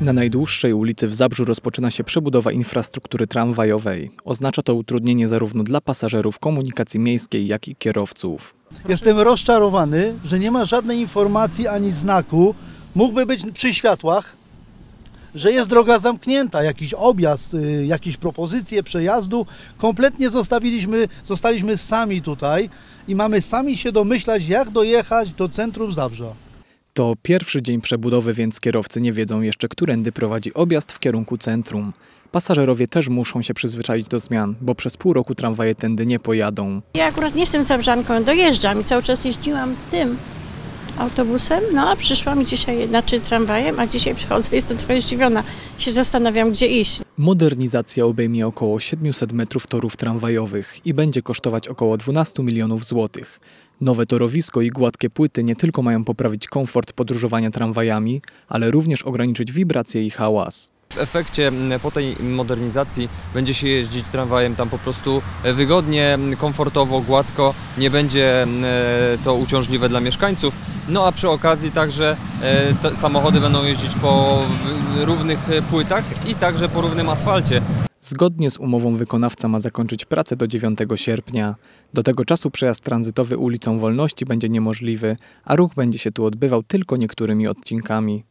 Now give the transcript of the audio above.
Na najdłuższej ulicy w Zabrzu rozpoczyna się przebudowa infrastruktury tramwajowej. Oznacza to utrudnienie zarówno dla pasażerów komunikacji miejskiej, jak i kierowców. Jestem rozczarowany, że nie ma żadnej informacji ani znaku. Mógłby być przy światłach, że jest droga zamknięta, jakiś objazd, y, jakieś propozycje przejazdu. Kompletnie zostawiliśmy, zostaliśmy sami tutaj i mamy sami się domyślać, jak dojechać do centrum Zabrza. To pierwszy dzień przebudowy, więc kierowcy nie wiedzą jeszcze, którędy prowadzi objazd w kierunku centrum. Pasażerowie też muszą się przyzwyczaić do zmian, bo przez pół roku tramwaje tędy nie pojadą. Ja akurat nie jestem zabrzanką, dojeżdżam i cały czas jeździłam tym autobusem, no a przyszłam dzisiaj, znaczy tramwajem, a dzisiaj przychodzę, jestem trochę zdziwiona, się zastanawiam gdzie iść. Modernizacja obejmie około 700 metrów torów tramwajowych i będzie kosztować około 12 milionów złotych. Nowe torowisko i gładkie płyty nie tylko mają poprawić komfort podróżowania tramwajami, ale również ograniczyć wibracje i hałas. W efekcie po tej modernizacji będzie się jeździć tramwajem tam po prostu wygodnie, m, komfortowo, gładko, nie będzie m, to uciążliwe dla mieszkańców. No a przy okazji także e, samochody będą jeździć po równych e, płytach i także po równym asfalcie. Zgodnie z umową wykonawca ma zakończyć pracę do 9 sierpnia. Do tego czasu przejazd tranzytowy ulicą Wolności będzie niemożliwy, a ruch będzie się tu odbywał tylko niektórymi odcinkami.